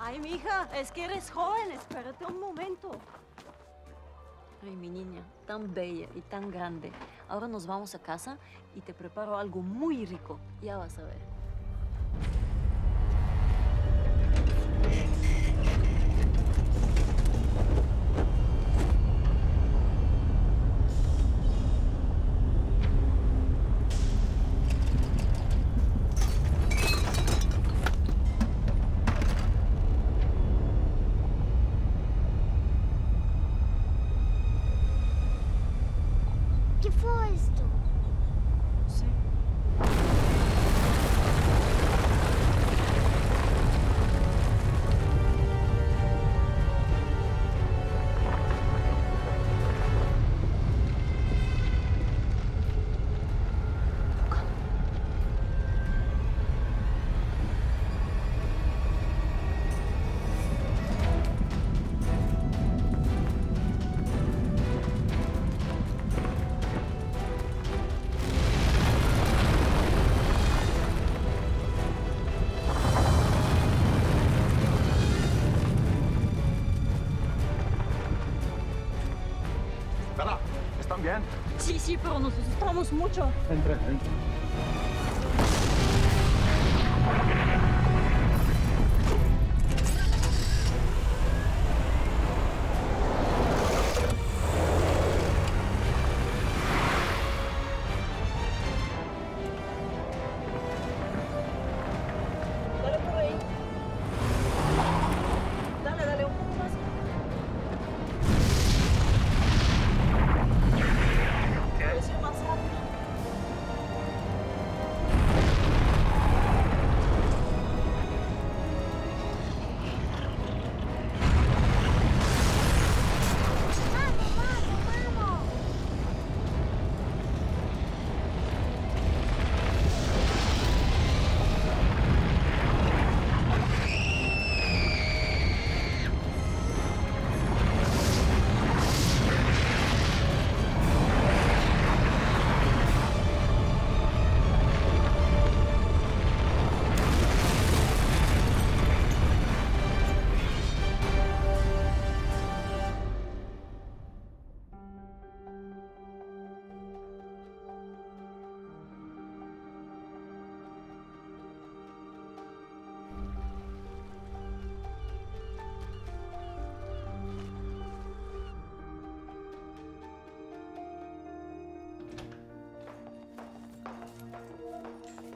Ay, mija, es que eres joven, espérate un momento. Ay, mi niña, tan bella y tan grande. Ahora nos vamos a casa y te preparo algo muy rico. Ya vas a ver. Sí, pero nos asustamos mucho. Entre, entre.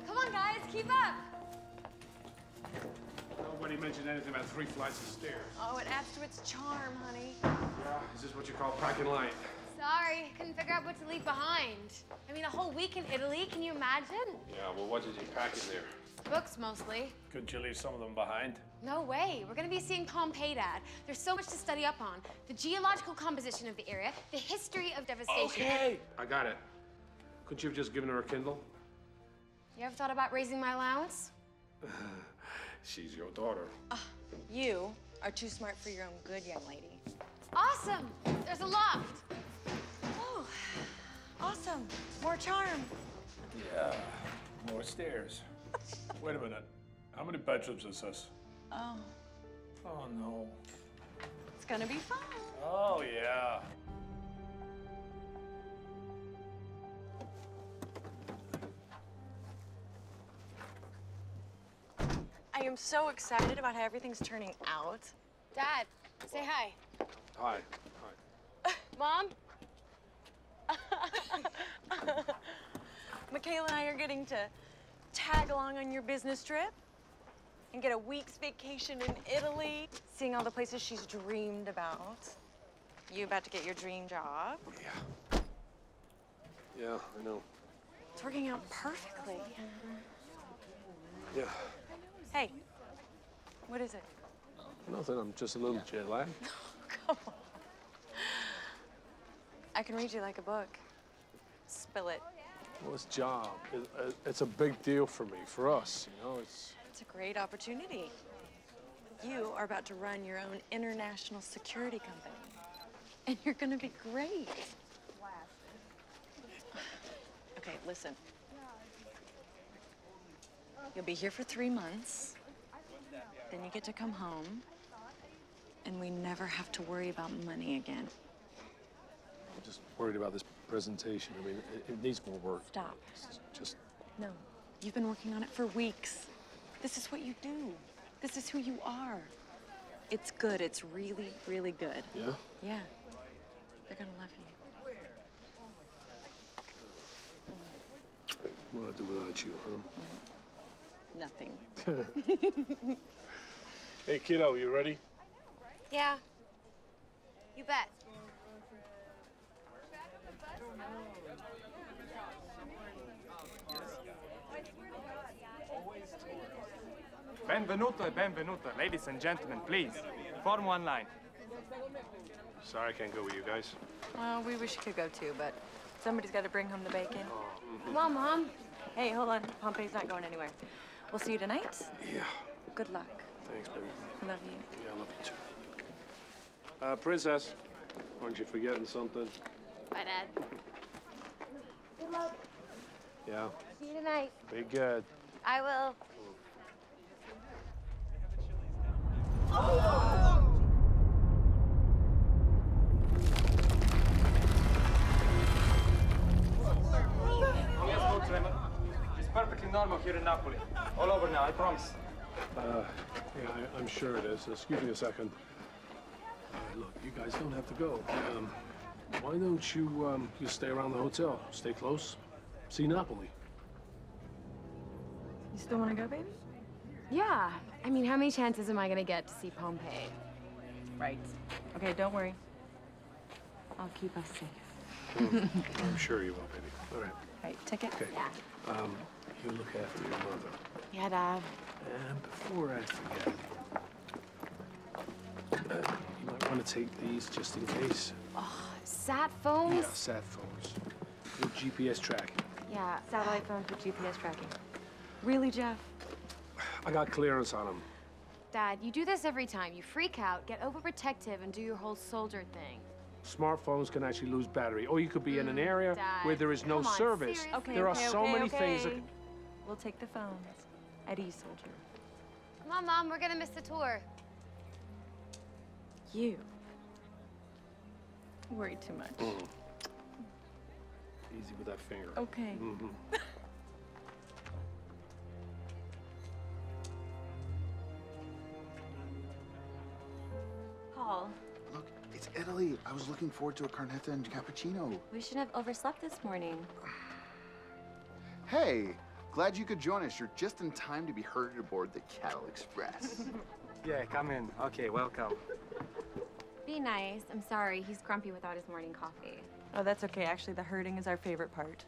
Come on, guys, keep up. Nobody mentioned anything about three flights of stairs. Oh, it adds to its charm, honey. Yeah, is this what you call packing light? Sorry, couldn't figure out what to leave behind. I mean, a whole week in Italy, can you imagine? Yeah, well, what did you pack in there? Books mostly. Couldn't you leave some of them behind? No way. We're gonna be seeing Pompeii, Dad. There's so much to study up on. The geological composition of the area, the history of devastation. Okay! I got it. Couldn't you have just given her a Kindle? You ever thought about raising my allowance? She's your daughter. Ah, you are too smart for your own good, young lady. Awesome! There's a loft. Oh, awesome. More charm. Yeah, more stairs. Wait a minute. How many bedrooms is this? Oh, Oh, no. it's gonna be fun. Oh, yeah. I am so excited about how everything's turning out. Dad, say hi. Hi. Hi. Mom? Michaela and I are getting to tag along on your business trip and get a week's vacation in Italy, seeing all the places she's dreamed about. You about to get your dream job. Yeah. Yeah, I know. It's working out perfectly. Yeah. Hey, what is it? Nothing. I'm just a little jet lagged. Come on. I can read you like a book. Spill it. Well, this job, it, it- it's a big deal for me, for us, you know? It's. It's a great opportunity. You are about to run your own international security company. And you're gonna be great. Okay, listen. You'll be here for three months. Then you get to come home, and we never have to worry about money again. I'm just worried about this presentation. I mean, it, it needs more work. Stop. It's just, No. You've been working on it for weeks. This is what you do. This is who you are. It's good. It's really, really good. yeah? Yeah. They're gonna love you. What do I do without you, huh? Nothing. Hey, kiddo, you ready? Yeah. You bet. Benvenuto e benvenuta. Ladies and gentlemen, please, form one line. Sorry I can't go with you guys. Well, we wish you could go too, but somebody's got to bring home the bacon. Oh, mm-hmm. Come on, Mom. Hey, hold on. Pompeii's not going anywhere. We'll see you tonight. Yeah. Good luck. Thanks, baby. Love you. Yeah, I love you too. Uh, Princess, aren't you forgetting something? Bye, Dad. Good luck. Yeah. See you tonight. Be good. I will. Oh, it's normal here in Napoli. All over now, I promise. Uh, yeah, I, I'm sure it is. Excuse me a second. Uh, look, you guys don't have to go. Um, why don't you um, you stay around the hotel? Stay close. See Napoli. You still want to go, baby? Yeah. I mean, how many chances am I gonna get to see Pompeii? Right. Okay, don't worry. I'll keep us safe. I'm sure you will, baby. All right. Right, ticket? Okay. Um, you look after your mother. Yeah, Dad. And before I forget, uh, you might want to take these just in case. Sat phones? Yeah, sat phones. With GPS tracking. Yeah, satellite phones with GPS tracking. Really, Jeff? I got clearance on them. Dad, you do this every time. You freak out, get overprotective, and do your whole soldier thing. Smartphones can actually lose battery, or you could be in an area Dad, where there is no on, service. seriously. Okay, there okay, are so okay, many okay. things that. We'll take the phones. At ease, soldier. Come on, Mom, we're gonna miss the tour. You. Worry too much. Mm. Easy with that finger. Okay. Mhm. Paul, Look, it's Italy. I was looking forward to a cornetto and cappuccino. we shouldn't have overslept this morning. Hey, glad you could join us. You're just in time to be herded aboard the Cattle Express. Yeah, come in. Okay, welcome. Be nice. I'm sorry. He's grumpy without his morning coffee. Oh, that's okay. Actually, the herding is our favorite part.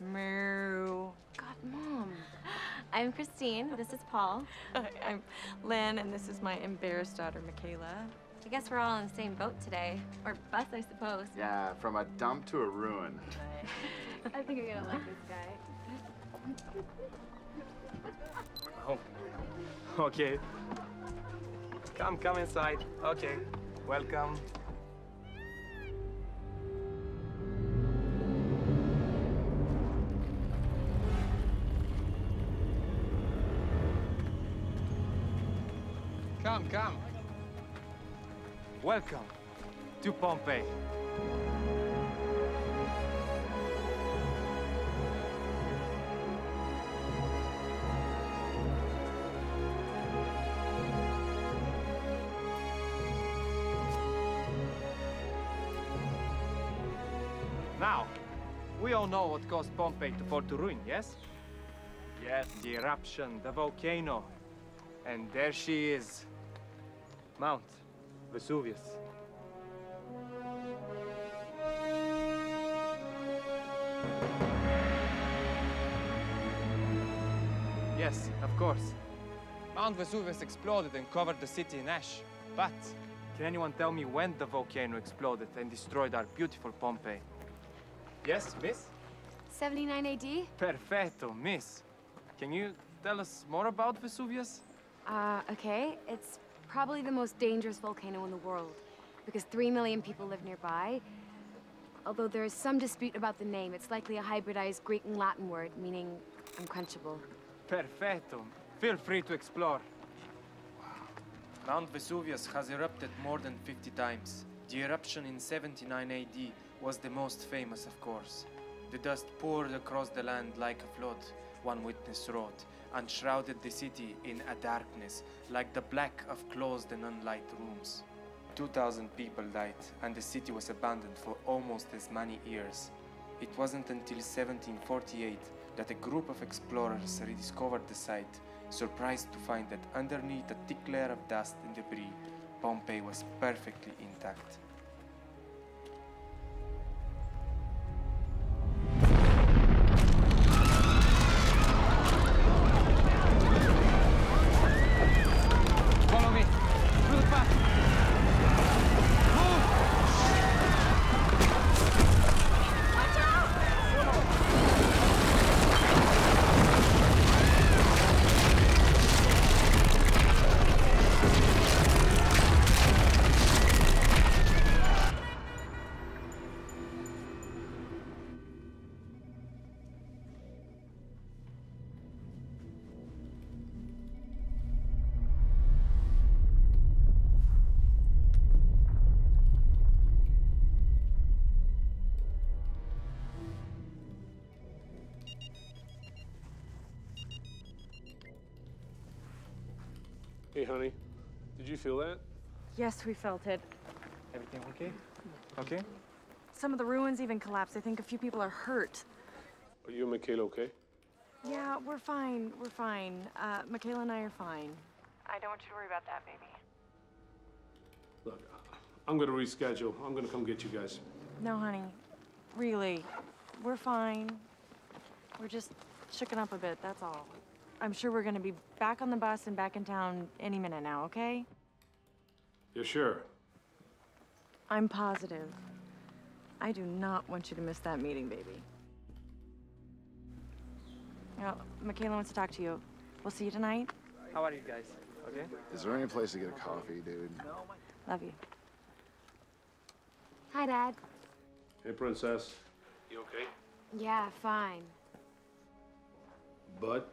Moo. God, Mom. I'm Christine. This is Paul. I'm Lynn, and this is my embarrassed daughter, Michaela. I guess we're all in the same boat today. Or bus, I suppose. yeah, from a dump to a ruin. I think you're gonna like this guy. Oh. Okay. Come, come inside. Okay. Welcome. Come, come. Welcome to Pompeii. Know what caused Pompeii to fall to ruin, yes? Yes, the eruption, the volcano. And there she is. Mount Vesuvius. Yes, of course. Mount Vesuvius exploded and covered the city in ash. But can anyone tell me when the volcano exploded and destroyed our beautiful Pompeii? Yes, miss? 79 AD? Perfetto, miss. Can you tell us more about Vesuvius? Uh, okay. It's probably the most dangerous volcano in the world because three million people live nearby. Although there is some dispute about the name, it's likely a hybridized Greek and Latin word meaning unquenchable. Perfetto. Feel free to explore. Mount Vesuvius has erupted more than 50 times. The eruption in 79 AD was the most famous, of course. The dust poured across the land like a flood, one witness wrote, and shrouded the city in a darkness like the black of closed and unlit rooms. 2,000 people died, and the city was abandoned for almost as many years. It wasn't until 1748 that a group of explorers rediscovered the site, surprised to find that underneath a thick layer of dust and debris, Pompeii was perfectly intact. Hey, honey, did you feel that? Yes, we felt it. Everything okay? Okay? Some of the ruins even collapsed. I think a few people are hurt. Are you and Michaela okay? Yeah, we're fine. We're fine. Uh, Michaela and I are fine. I don't want you to worry about that, baby. Look, I'm gonna reschedule. I'm gonna come get you guys. No, honey. Really. We're fine. We're just shooken up a bit, that's all. I'm sure we're gonna be back on the bus and back in town any minute now, okay? You sure? I'm positive. I do not want you to miss that meeting, baby. You know, Michaela wants to talk to you. We'll see you tonight. How are you guys? Okay? Is there any place to get a coffee, dude? Love you. Hi, Dad. Hey, princess. You okay? Yeah, fine. Bud?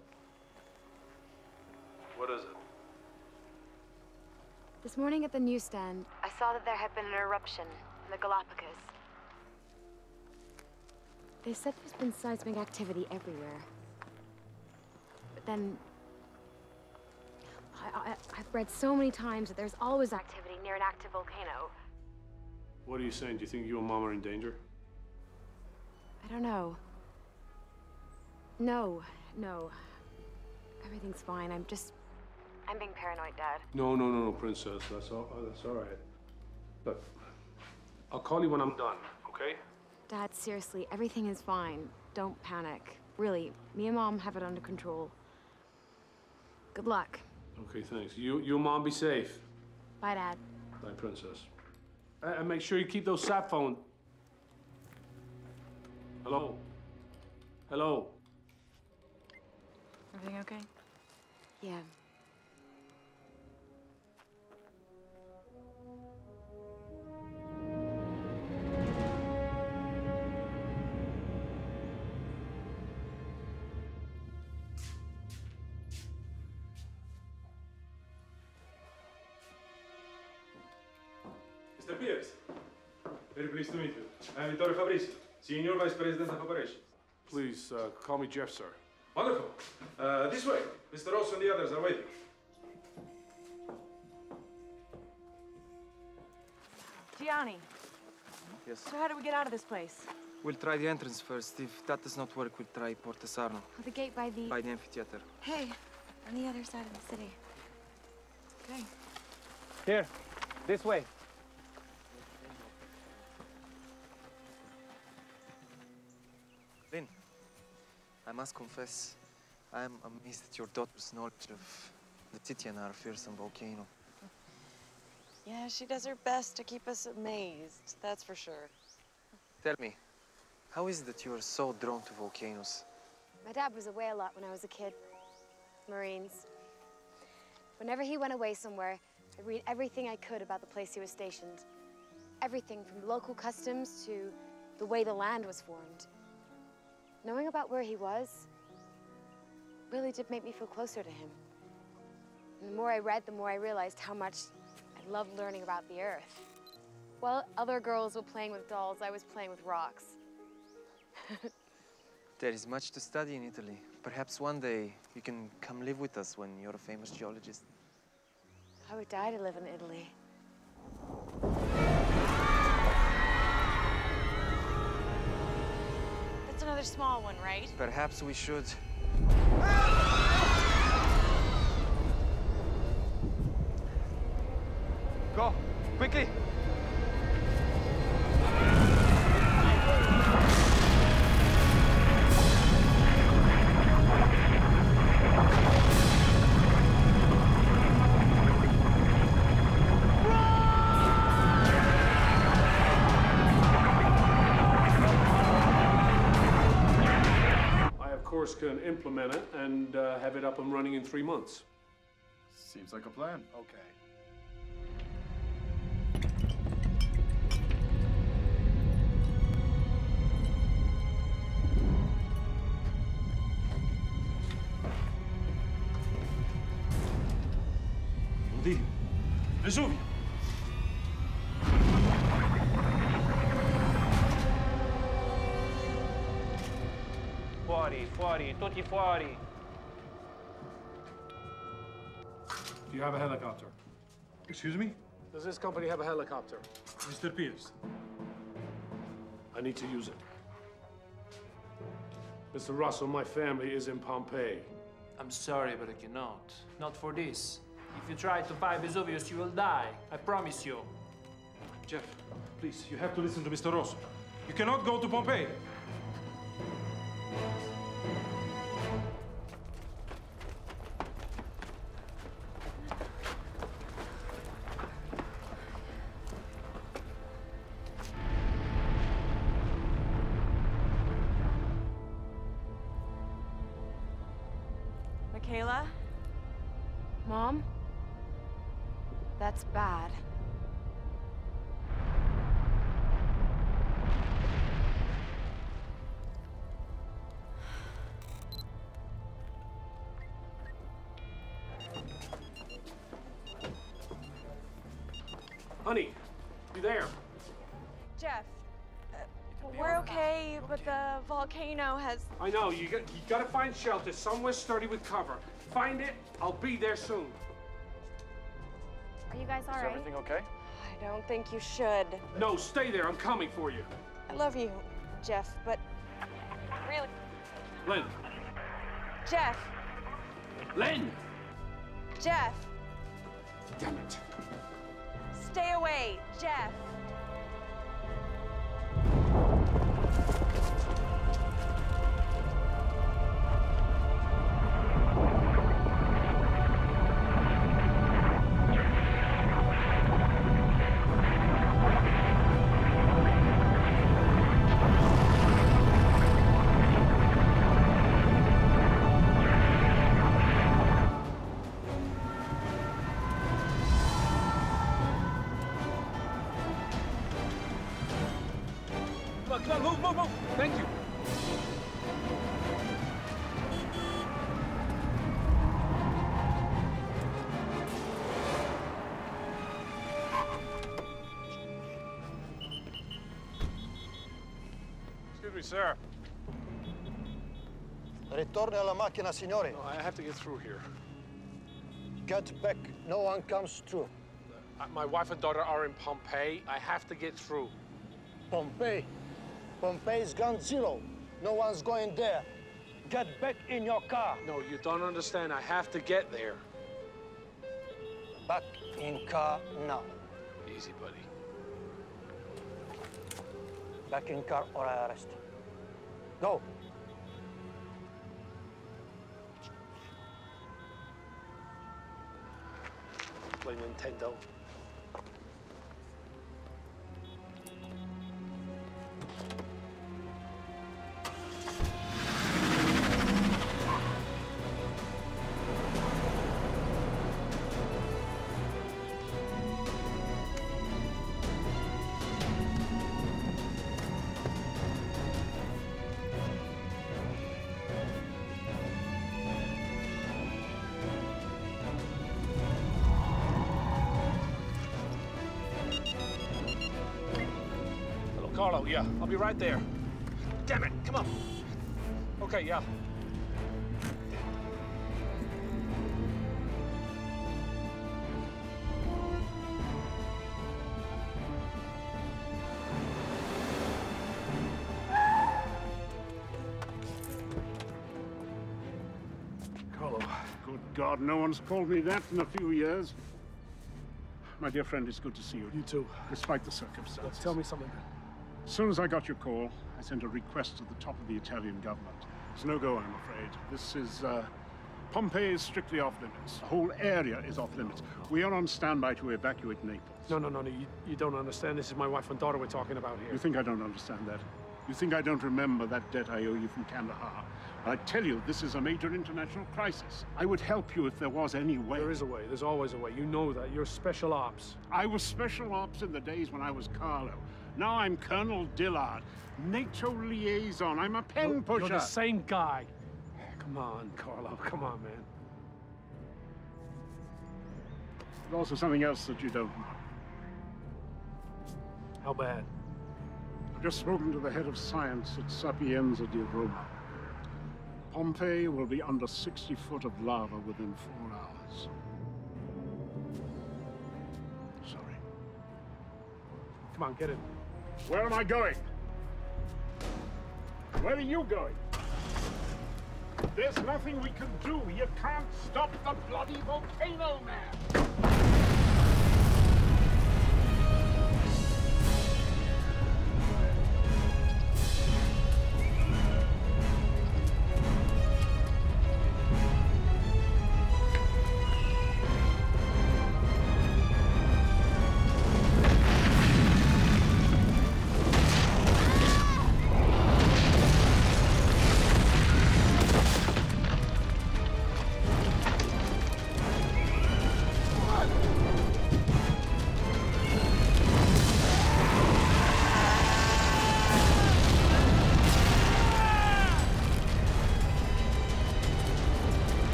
What is it? This morning at the newsstand, I saw that there had been an eruption in the Galapagos. They said there's been seismic activity everywhere. But then. I, I, I've read so many times that there's always activity near an active volcano. What are you saying? Do you think you and Mom are in danger? I don't know. No, no. Everything's fine. I'm just. I'm being paranoid, Dad. No, no, no, no, princess. That's all. uh, That's all right. Look, I'll call you when I'm done. Okay? Dad, seriously, everything is fine. Don't panic. Really, me and Mom have it under control. Good luck. Okay, thanks. You, you and Mom be safe. Bye, Dad. Bye, princess. And and make sure you keep those sat phone. Hello. Hello. Everything okay? Yeah. Pleased to meet you. I'm Vittorio Fabrizi, Senior Vice President of Operations. Please uh, call me Jeff, sir. Wonderful. Uh, this way. Mr. Ross and the others are waiting. Gianni, Yes. so how do we get out of this place? We'll try the entrance first. If that does not work, we'll try Porta Sarno, Oh, the gate by the. by the amphitheater. Hey, on the other side of the city. Okay. Here, this way. I must confess, I am amazed at your daughter's knowledge of the city and our fearsome volcano. Yeah, she does her best to keep us amazed, that's for sure. Tell me, how is it that you are so drawn to volcanoes? My dad was away a lot when I was a kid. Marines. Whenever he went away somewhere, I'd read everything I could about the place he was stationed. Everything from local customs to the way the land was formed. Knowing about where he was really did make me feel closer to him. And the more I read, the more I realized how much I loved learning about the Earth. While other girls were playing with dolls, I was playing with rocks. There is much to study in Italy. Perhaps one day you can come live with us when you're a famous geologist. I would die to live in Italy. Another small one, right? Perhaps we should. Go, quickly! Implement it and uh, have it up and running in three months. Seems like a plan. Okay. Oddio. Fuori, fuori, tutti fuori. Do you have a helicopter? Excuse me? Does this company have a helicopter? Mr. Pierce. I need to use it. Mr. Russell, my family is in Pompeii. I'm sorry, but I cannot. Not for this. If you try to find Vesuvius, you will die. I promise you. Jeff, please, you have to listen to Mr. Rosso. You cannot go to Pompeii. Volcano has. I know, you, got, you gotta find shelter somewhere sturdy with cover. Find it, I'll be there soon. Are you guys all right? Is everything okay? I don't think you should. No, stay there, I'm coming for you. I love you, Jeff, but really, Len, Jeff, Lynn! Jeff, Damn it. stay away, Jeff. Alla macchina, signore. No, I have to get through here. Get back. No one comes through. My wife and daughter are in Pompeii. I have to get through. Pompeii. Pompeii's gone zero. No one's going there. Get back in your car. No, you don't understand. I have to get there. Back in car now. Easy, buddy. Back in car or I arrest. you. Go. tackling Nintendo. Be right there. Damn it, come on. Okay, yeah. Carlo. Good God, no one's called me that in a few years. My dear friend, it's good to see you. You too. Despite the circumstances. Tell me something. As soon as I got your call, I sent a request to the top of the Italian government. It's no go, I'm afraid. This is, uh, Pompeii is strictly off limits. The whole area is off limits. We are on standby to evacuate Naples. No, no, no, no. You, you don't understand. This is my wife and daughter we're talking about here. You think I don't understand that? You think I don't remember that debt I owe you from Kandahar? I tell you, this is a major international crisis. I would help you if there was any way. There is a way. There's always a way. You know that. You're special ops. I was special ops in the days when I was Carlo. Now I'm Colonel Dillard, NATO liaison. I'm a pen You're- pusher. You're the same guy. Come on, Carlo. Come on, man. There's also something else that you don't know. How bad? I've just spoken to the head of science at Sapienza di Roma. Pompeii will be under 60 foot of lava within four hours. Sorry. Come on, get in. Where am I going? Where are you going? There's nothing we can do. You can't stop the bloody volcano, man.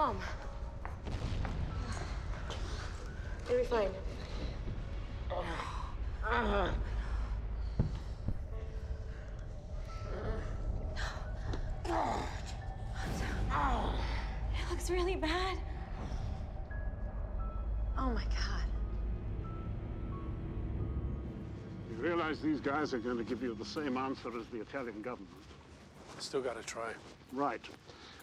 Mom. You'll be fine. It looks really bad. Oh my god. You realize these guys are going to give you the same answer as the Italian government. Still gotta try. Right.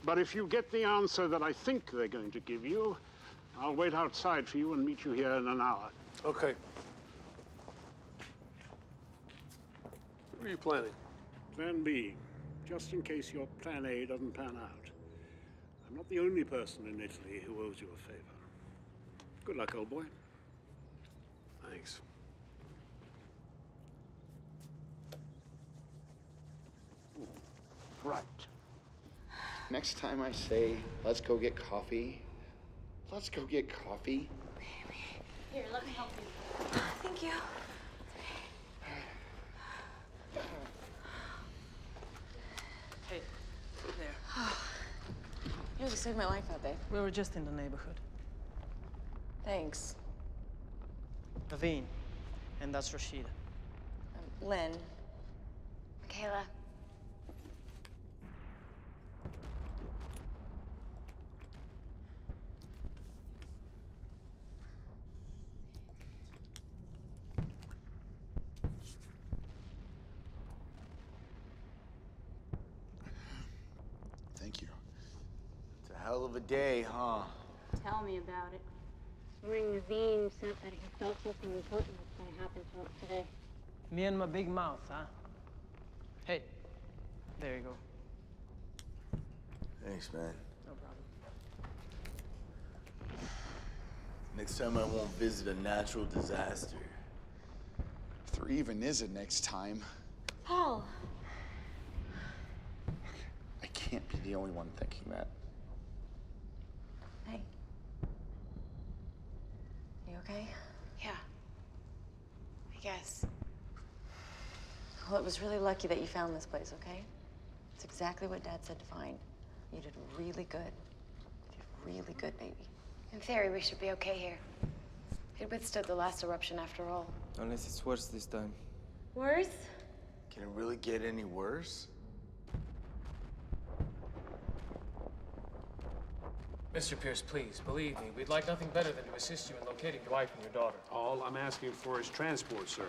But if you get the answer that I think they're going to give you, I'll wait outside for you and meet you here in an hour. Okay. What are you planning? Plan B, just in case your plan A doesn't pan out. I'm not the only person in Italy who owes you a favor. Good luck, old boy. Thanks. Hmm. Right. Next time I say, let's go get coffee, let's go get coffee. Here, let me help you. Thank you. Hey, there. You really saved my life out there. We were just in the neighborhood. Thanks. Naveen, and that's Rashida. Um, Lynn. Michaela. Thank you. It's a hell of a day, huh? Tell me about it. Ring Naveen said that he felt something important was going to happen to us today. Me and my big mouth, huh? Hey, there you go. Thanks, man. No problem. Next time I won't visit a natural disaster. If there even is a next time, Paul! I can't be the only one thinking that. Hey. You okay? Yeah. I guess. Well, it was really lucky that you found this place, okay? It's exactly what Dad said to find. You did really good. You did really good, baby. In theory, we should be okay here. It withstood the last eruption after all. Unless it's worse this time. Worse? Can it really get any worse? Mr. Pierce, please, believe me, we'd like nothing better than to assist you in locating your wife and your daughter. All I'm asking for is transport, sir.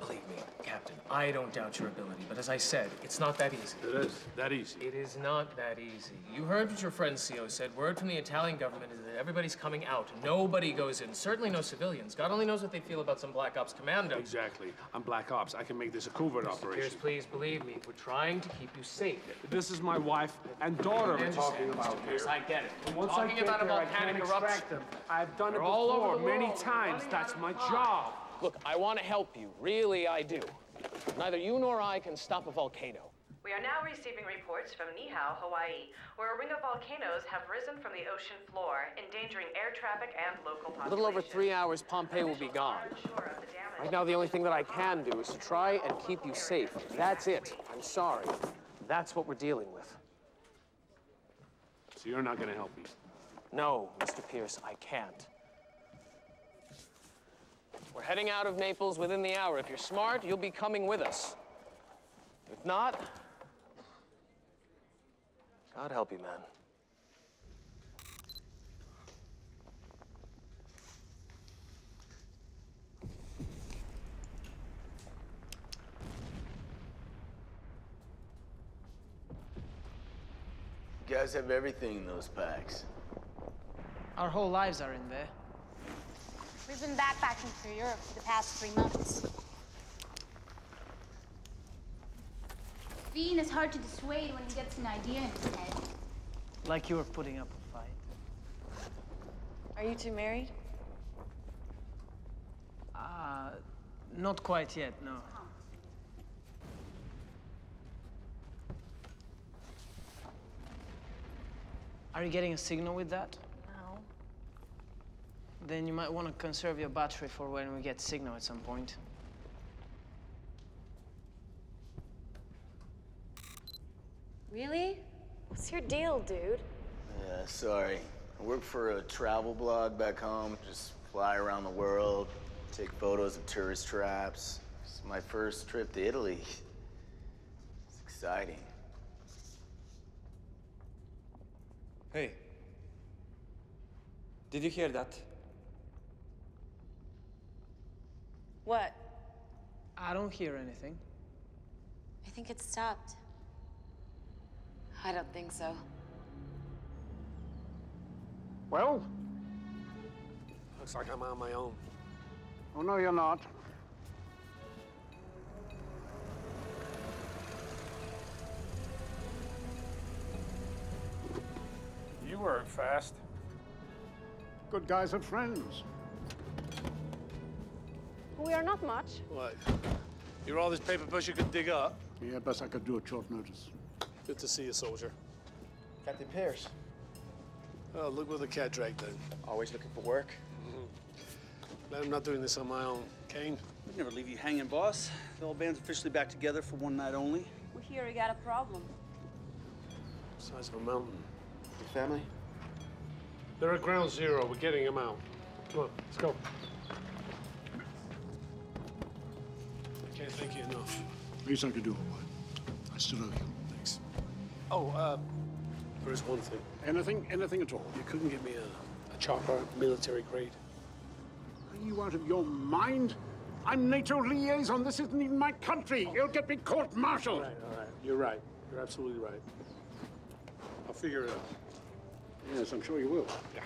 Believe me, Captain, I don't doubt your ability, but as I said, it's not that easy. It is that easy. It is not that easy. You heard what your friend CO said. Word from the Italian government is that everybody's coming out. Nobody goes in. Certainly no civilians. God only knows what they feel about some Black Ops commando. Exactly. I'm Black Ops. I can make this a covert Mr. operation. Pierce, please believe me. We're trying to keep you safe. This is my wife and daughter I we're talking about. Pierce. here. I get it. We're Once I talking get about a there, I volcanic eruption. extract them. I've done They're it all over before many times. That's my job. Look, I want to help you. Really, I do. Neither you nor I can stop a volcano. We are now receiving reports from Niihau, Hawaii, where a ring of volcanoes have risen from the ocean floor, endangering air traffic and local A little over three hours, Pompeii will be gone. Right now, the only thing that I can do is to try and keep you safe. That's it. I'm sorry. That's what we're dealing with. So you're not going to help me? No, Mr. Pierce, I can't. We're heading out of Naples within the hour. If you're smart, you'll be coming with us. If not, God help you, man. You guys have everything in those packs. Our whole lives are in there. We've been backpacking through Europe for the past three months. Fiend is hard to dissuade when he gets an idea in his head. Like you were putting up a fight. Are you two married? Uh, not quite yet, no. Are you getting a signal with that? No. Then you might want to conserve your battery for when we get signal at some point. Really? What's your deal, dude? Yeah, sorry. I work for a travel blog back home. Just fly around the world, take photos of tourist traps. It's my first trip to Italy. It's exciting. Hey. Did you hear that? What? I don't hear anything. I think it stopped. I don't think so. Well? Looks like I'm on my own. Oh, no, you're not. You were fast. Good guys are friends. We are not much. What? You're all this paper push you could dig up? Yeah, best I could do at short notice. Good to see you, soldier. Captain Pierce. Oh, look where the cat dragged then. Always looking for work. Mm-hmm. Glad I'm not doing this on my own. Kane? We'd never leave you hanging, boss. The old band's officially back together for one night only. We hear you got a problem. Size of a mountain. Your family? They're at ground zero. We're getting them out. Come on, let's go. Can't thank you enough. Least I could do, right. I still owe you. Thanks. Oh, uh, there is one thing. Anything, anything at all. You couldn't give me a, a chopper, military grade. Are you out of your mind? I'm NATO liaison. This isn't even my country. You'll get me court-martialed. All right, all right. You're right. You're absolutely right. I'll figure it out. Yes, I'm sure you will. Yeah.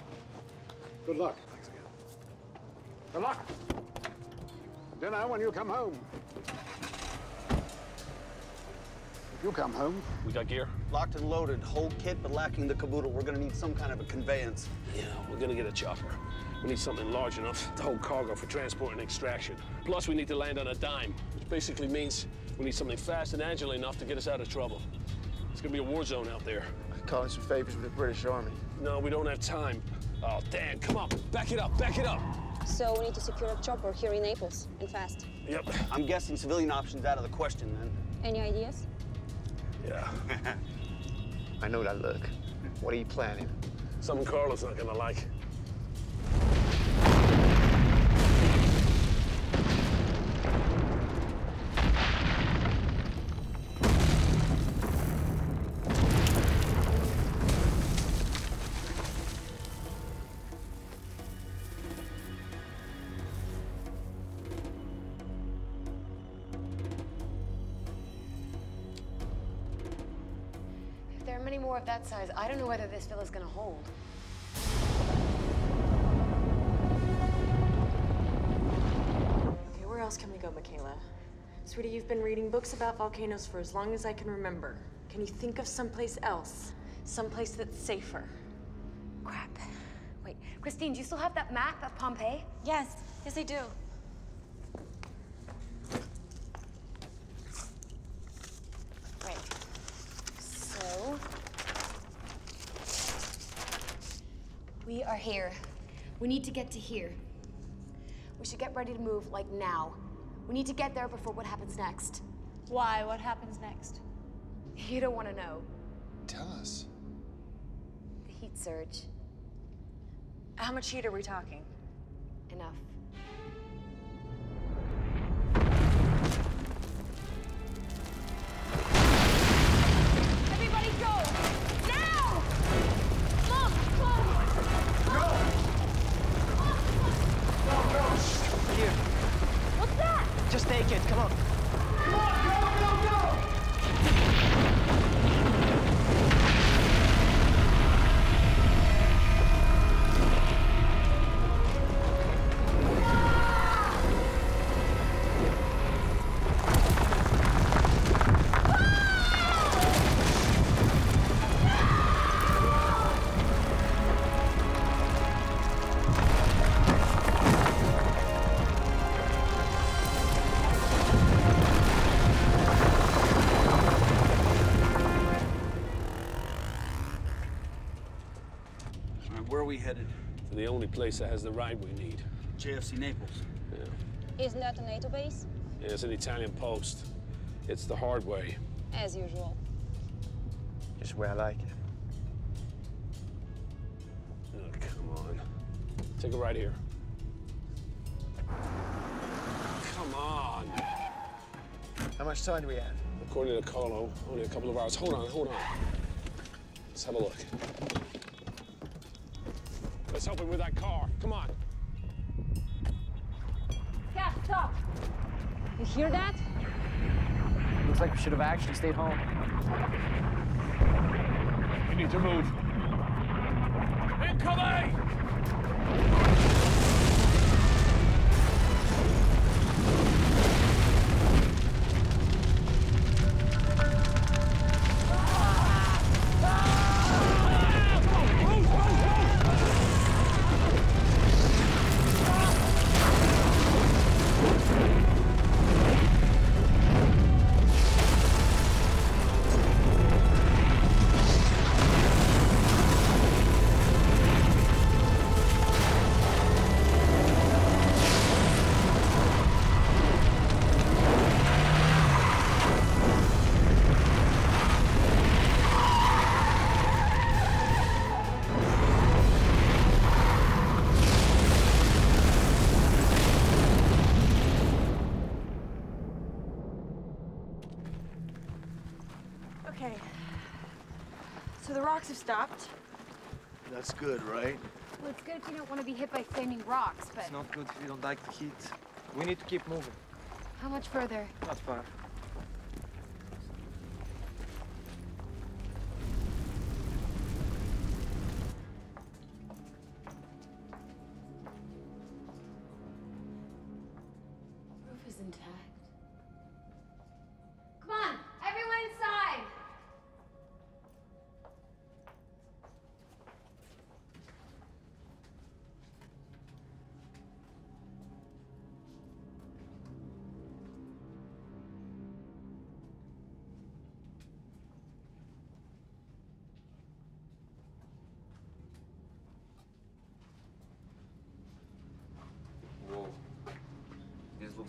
Good luck. Thanks again. Good luck. Dinner when you come home. If you come home. We got gear? Locked and loaded, whole kit, but lacking the caboodle. We're gonna need some kind of a conveyance. Yeah, we're gonna get a chopper. We need something large enough to hold cargo for transport and extraction. Plus, we need to land on a dime, which basically means we need something fast and agile enough to get us out of trouble. It's gonna be a war zone out there. Calling some favors with the British Army. No, we don't have time. Oh, Dan, come on. Back it up, back it up. So we need to secure a chopper here in Naples, and fast. Yep. I'm guessing civilian options out of the question then. Any ideas? Yeah. I know that look. What are you planning? Something Carla's not gonna like. That size, I don't know whether this villa's gonna hold. Okay, where else can we go, Michaela? Sweetie, you've been reading books about volcanoes for as long as I can remember. Can you think of someplace else? Someplace that's safer? Crap. Wait, Christine, do you still have that map of Pompeii? Yes, yes I do. Right. So. We are here. We need to get to here. We should get ready to move, like now. We need to get there before what happens next. Why? What happens next? You don't want to know. Tell us. The heat surge. How much heat are we talking? Enough. Headed? To the only place that has the ride we need. JFC Naples. Yeah. Isn't that a NATO base? yeah it's an Italian post. It's the hard way. As usual. Just where I like it. Oh, come on. Take a ride here. Come on. How much time do we have? According to Carlo, only a couple of hours. Hold on, hold on. Let's have a look. Let's help him with that car. Come on. Cat, stop! You hear that? Looks like we should have actually stayed home. need to move. Incoming! Rocks have stopped. That's good, right? Well, it's good if you don't want to be hit by flaming rocks, but It's not good if you don't like the heat. We need to keep moving. how much further? Not far.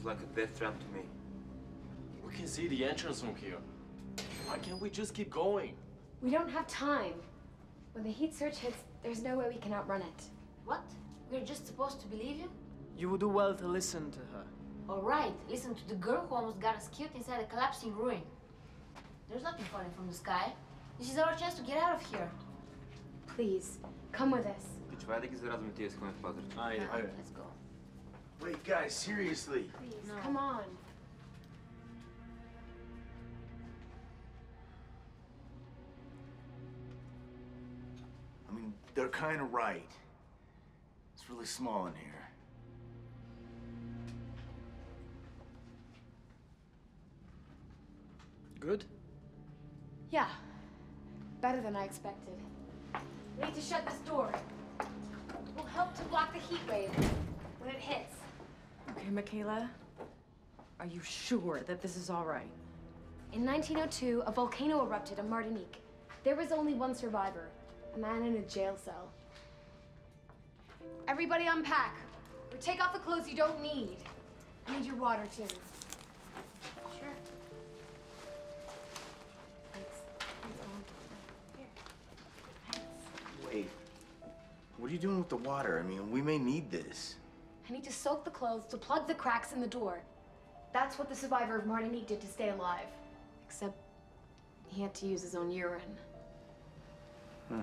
like a death trap to me. We can see the entrance from here. Why can't we just keep going? We don't have time. When the heat surge hits, there's no way we can outrun it. What? We're just supposed to believe you? You would do well to listen to her. All right, listen to the girl who almost got us killed inside a collapsing ruin. There's nothing falling from the sky. This is our chance to get out of here. Please, come with us. Let's go. Wait, guys, seriously. Please, come on. I mean, they're kind of right. It's really small in here. Good? Yeah, better than I expected. We need to shut this door. It will help to block the heat wave when it hits. Okay, Michaela. Are you sure that this is all right? In 1902, a volcano erupted in Martinique. There was only one survivor, a man in a jail cell. Everybody unpack, or take off the clothes you don't need. I need your water, too. Sure. Thanks. Here. Wait, what are you doing with the water? I mean, we may need this. I need to soak the clothes to plug the cracks in the door. That's what the survivor of Martinique did to stay alive. Except he had to use his own urine. Hmm.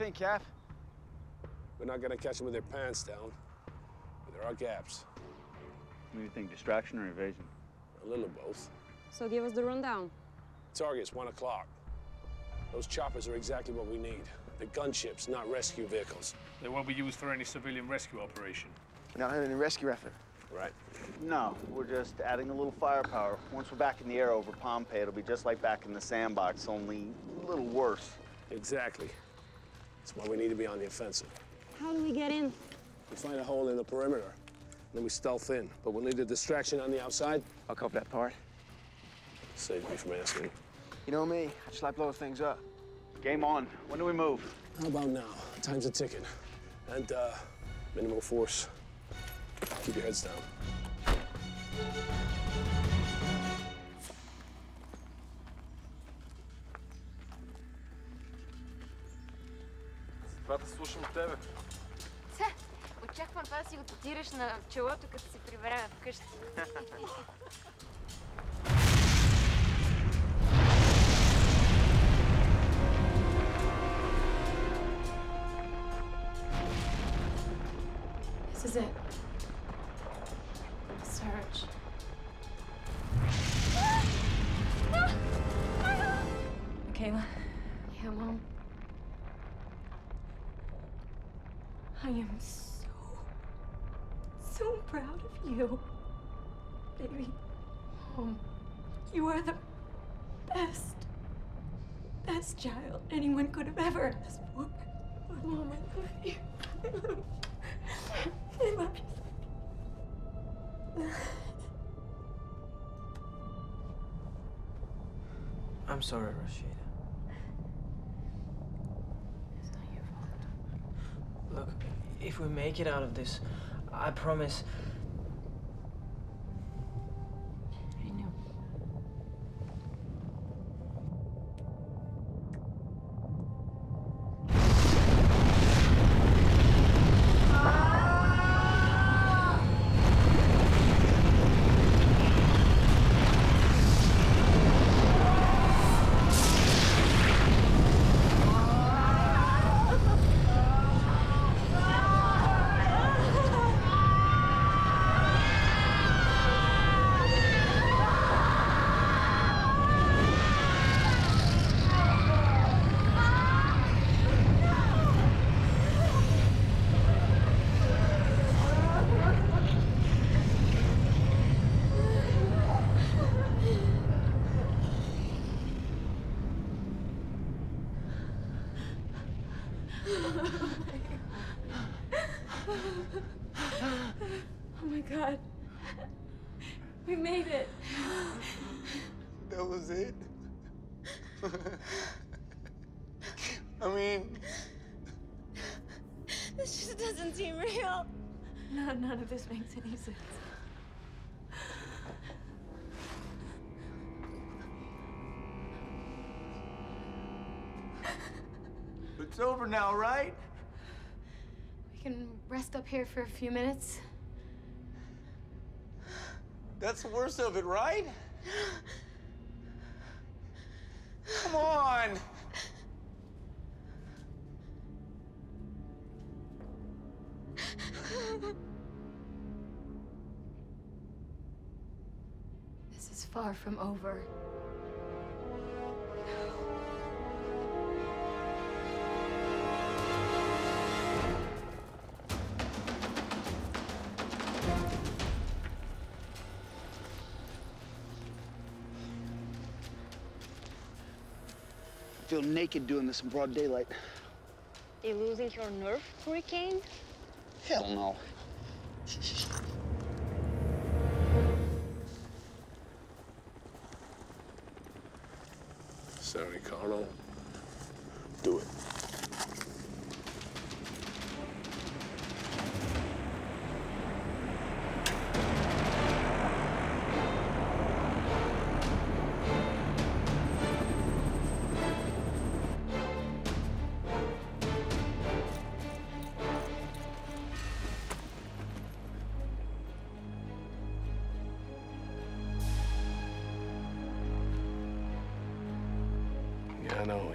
Think, Cap? We're not gonna catch them with their pants down. But there are gaps. What do you think, distraction or evasion? A little of both. So give us the rundown. Target's one o'clock. Those choppers are exactly what we need. They're gunships, not rescue vehicles. They won't be used for any civilian rescue operation. Not any rescue effort. Right. No, we're just adding a little firepower. Once we're back in the air over Pompeii, it'll be just like back in the sandbox, only a little worse. Exactly. That's why we need to be on the offensive. How do we get in? We find a hole in the perimeter, then we stealth in. But we'll need a distraction on the outside. I'll cover that part. Save me from asking. You know me, I just like blowing things up. Game on. When do we move? How about now? Time's a ticking. And, uh, minimal force. Keep your heads down. Когато слушам от тебе. Ца, очаквам това да си го татираш на челото, като се прибереме вкъщи. Е, Сезе, you. Baby. Mom. You are the best, best child anyone could have ever asked for. Mom, I love you. I love you. I love you. I'm sorry, Rashida. It's not your fault. Look, if we make it out of this, I promise. Made it. That was it? I mean, This just doesn't seem real. No, none of this makes any sense. it's over now, right? We can rest up here for a few minutes. That's the worst of it, right? Come on! This is far from over. Feel naked doing this in broad daylight. You losing your nerve, Hurricane? Hell no.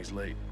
He's late.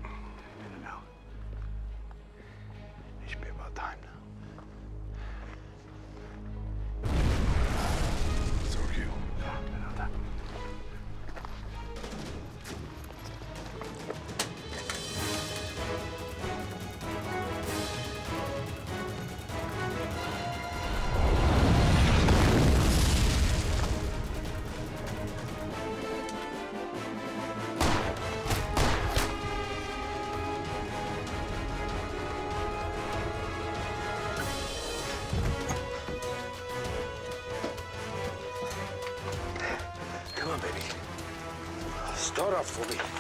Start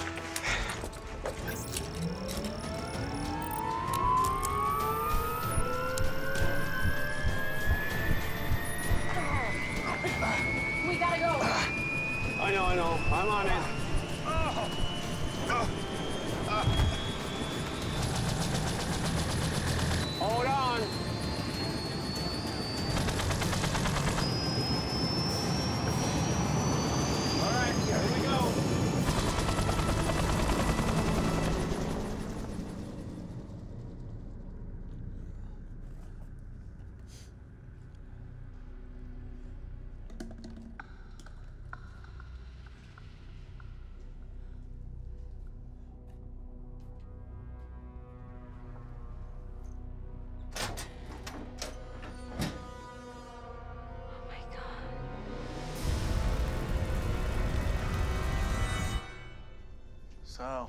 So,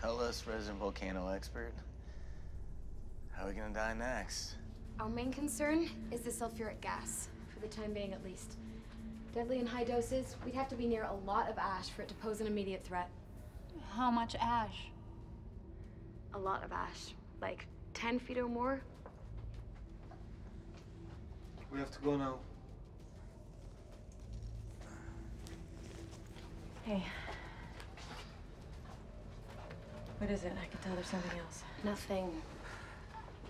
tell us, resident volcano expert, how are we gonna die next? Our main concern is the sulfuric gas, for the time being at least. Deadly in high doses, we'd have to be near a lot of ash for it to pose an immediate threat. How much ash? A lot of ash. Like 10 feet or more. We have to go now. Hey. What is it? I can tell there's something else. Nothing.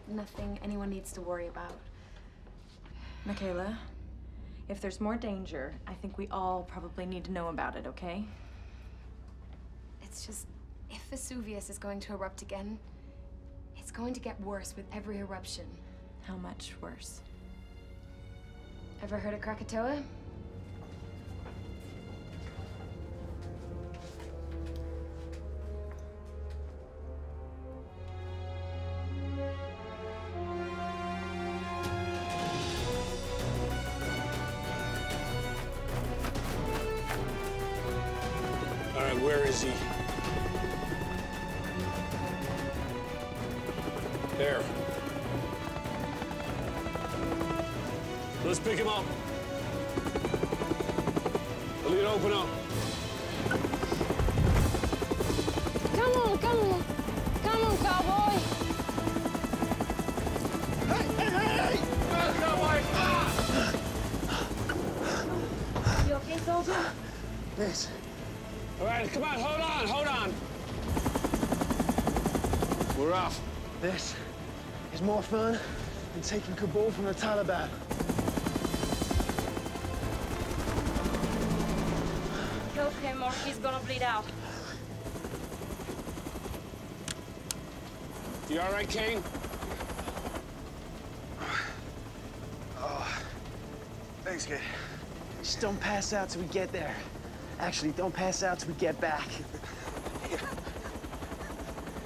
Nothing anyone needs to worry about. Michaela, if there's more danger, I think we all probably need to know about it, okay? It's just, if Vesuvius is going to erupt again, it's going to get worse with every eruption. How much worse? Ever heard of Krakatoa? All is more fun than taking Kabul from the Taliban. Help him or he's gonna bleed out. You all right, Kane? Oh, thanks, kid. Just don't pass out till we get there. Actually, don't pass out till we get back.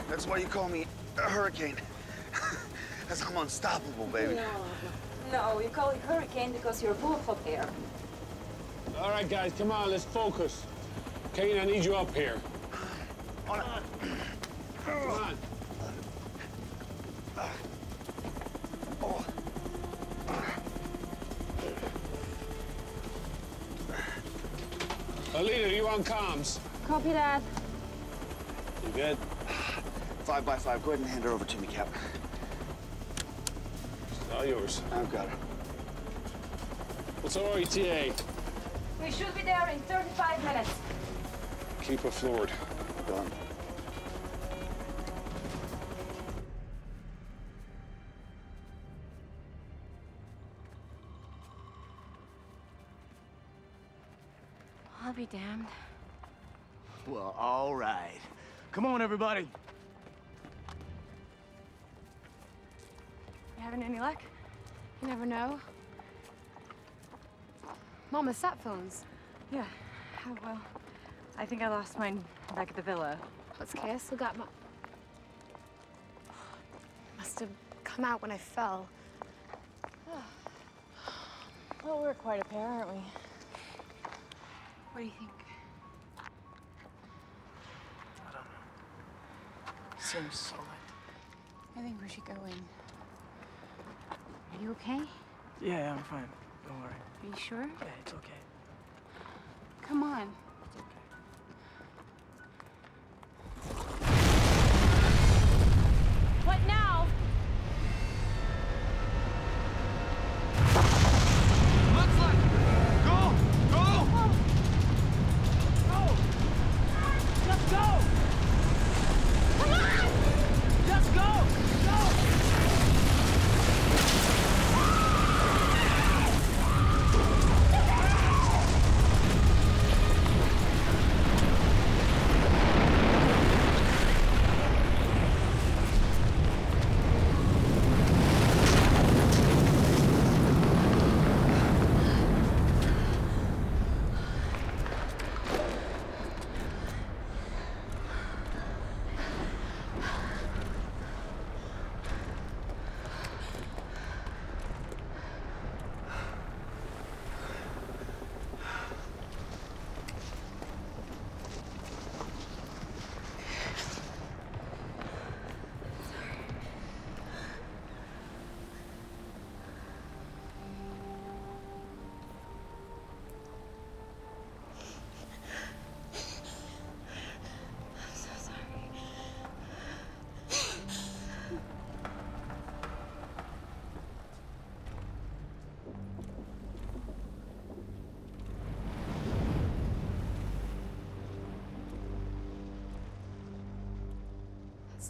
That's why you call me a hurricane. Because I'm unstoppable, baby. No, no, you call it hurricane because you're full of air. All right, guys, come on, let's focus. Kane, I need you up here. Uh, on it. Come on. Alita, you on comms? Copy that. You good? Five by five. Go ahead and hand her over to me, Cap. All yours. I've got it. What's our ETA? We should be there in 35 minutes. Keep her floored. Done. I'll be damned. Well, all right. Come on, everybody. Know. Mama, sat phones. Yeah. Oh, well, I think I lost mine back at the villa. What's okay? I still got my... Must have come out when I fell. Well, we're quite a pair, aren't we? What do you think? I don't know. Seems solid. I think we should go in. Are you okay? Yeah, I'm fine. Don't worry. Are you sure? Yeah, it's okay. Come on.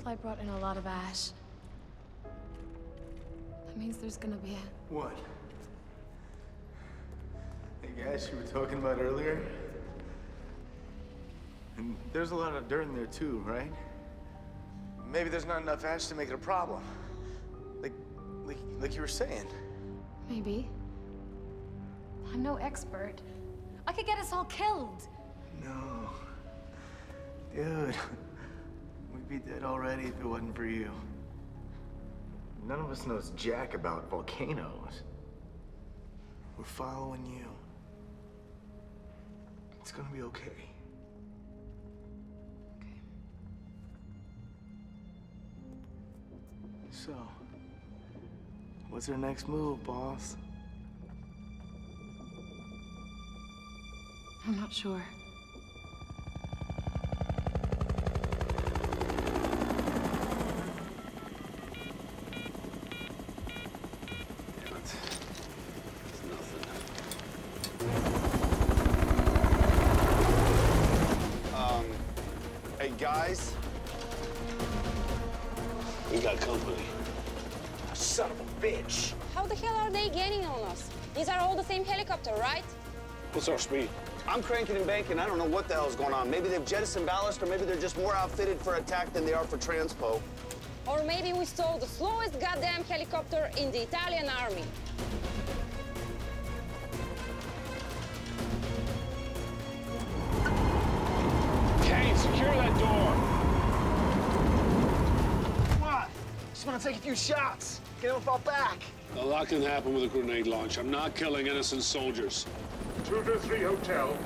Slide brought in a lot of ash. That means there's gonna be a... What? The gas you were talking about earlier? And there's a lot of dirt in there too, right? Maybe there's not enough ash to make it a problem. Like, like, like you were saying. Maybe. I'm no expert. I could get us all killed. No. Dude. We'd be dead already if it wasn't for you. None of us knows jack about volcanoes. We're following you. It's gonna be okay. So, what's our next move, boss? I'm not sure. What's our speed? I'm cranking and banking. I don't know what the hell's going on. Maybe they've jettisoned ballast, or maybe they're just more outfitted for attack than they are for transpo. Or maybe we stole the slowest goddamn helicopter in the Italian army. Kane, secure that door. What? Just want to take a few shots. Get him far back. A lot can happen with a grenade launch. I'm not killing innocent soldiers. Two to three hotel.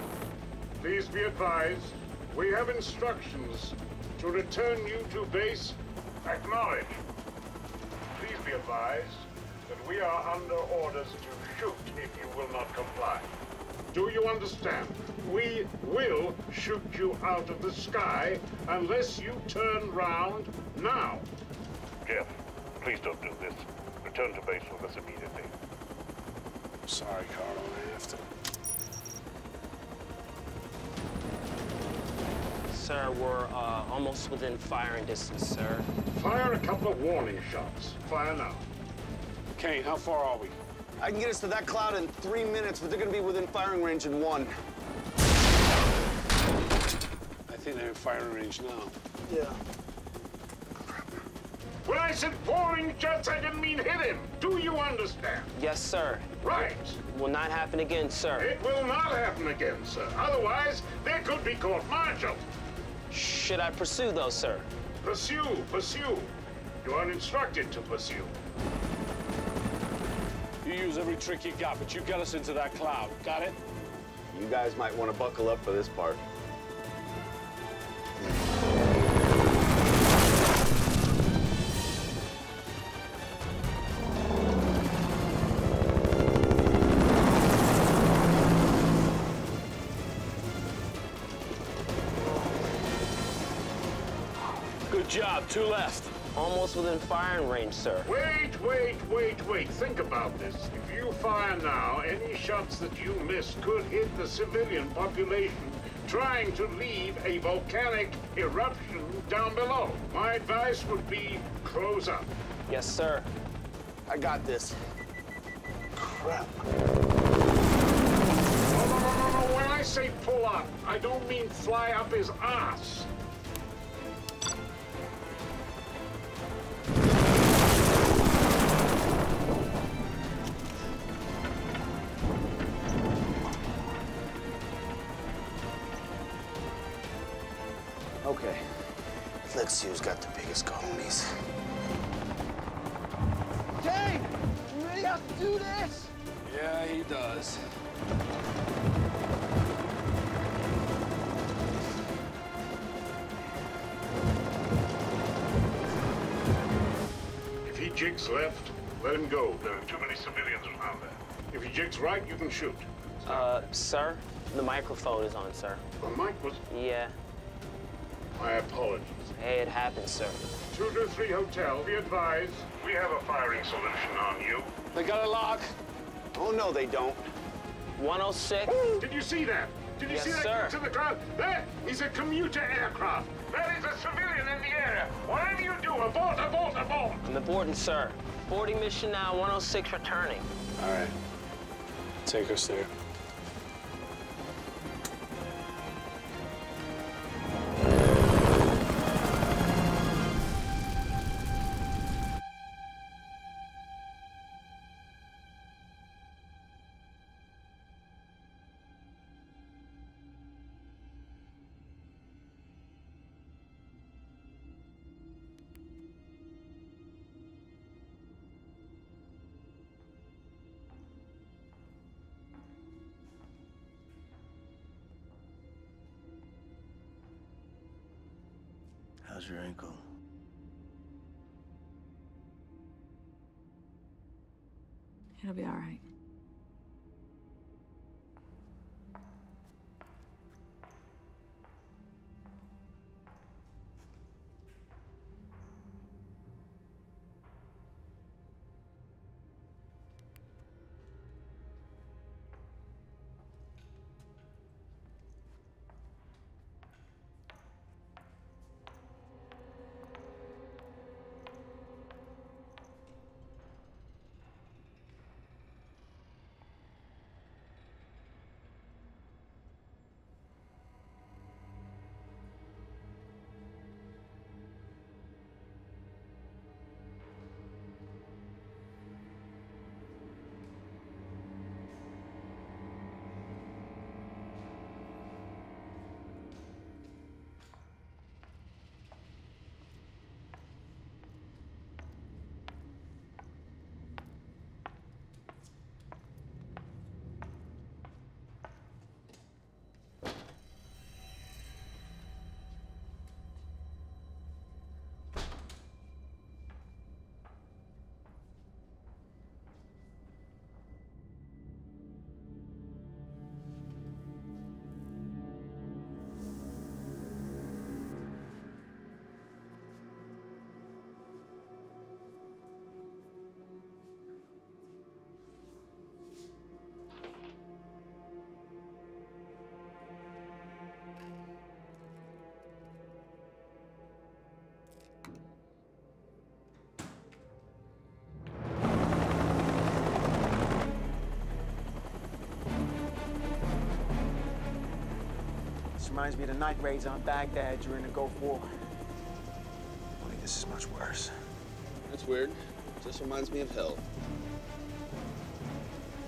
Please be advised, we have instructions to return you to base. Acknowledge. Please be advised that we are under orders to shoot if you will not comply. Do you understand? We will shoot you out of the sky unless you turn round now. Jeff, please don't do this. Return to base with us immediately. Sorry, Carl. I have to. Sir, we're uh, almost within firing distance, sir. Fire a couple of warning shots. Fire now. Kane, how far are we? I can get us to that cloud in three minutes, but they're gonna be within firing range in one. I think they're in firing range now. Yeah. When I said pouring jets, I didn't mean hit him. Do you understand? Yes, sir. Right. It Will not happen again, sir. It will not happen again, sir. Otherwise, there could be court-martial. Should I pursue, though, sir? Pursue, pursue. You are instructed to pursue. You use every trick you got, but you get us into that cloud. Got it? You guys might want to buckle up for this part. Job. Two left. Almost within firing range, sir. Wait, wait, wait, wait. Think about this. If you fire now, any shots that you miss could hit the civilian population trying to leave a volcanic eruption down below. My advice would be close up. Yes, sir. I got this. Crap. No, no, no, no, no. When I say pull up, I don't mean fly up his ass. If he jigs left, let him go. There are too many civilians around there. If he jigs right, you can shoot. Uh, sir, the microphone is on, sir. The mic was... Yeah. My apologies. Hey, it happens, sir. Two to three hotel, be advised. We have a firing solution on you. They got a lock. Oh, no, they don't. 106. Did you see that? Did you Yes, see that sir. to the ground? That is a commuter aircraft. That is a civilian in the area. Whatever you do, abort, abort, abort. I'm aborting, sir. Boarding mission now, 106 returning. All right. Take us there. How's your ankle? It'll be all right. Reminds me of the night raids on Baghdad during the Gulf War. Only this is much worse. That's weird. Just reminds me of hell.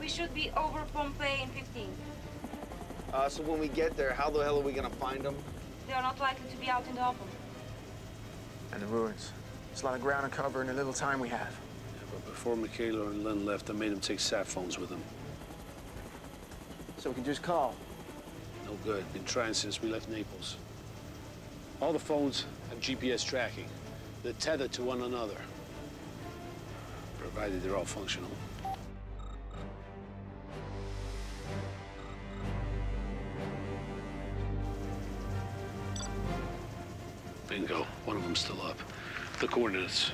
We should be over Pompeii in 15. Uh, so when we get there, how the hell are we gonna find them? They are not likely to be out in the open. And the ruins. There's a lot of ground to cover in the little time we have. Yeah, But before Michaela and Lynn left, I made them take sat phones with them. So we can just call. No good. Been trying since we left Naples. All the phones have GPS tracking. They're tethered to one another. Provided they're all functional. Bingo. One of them's still up. The coordinates.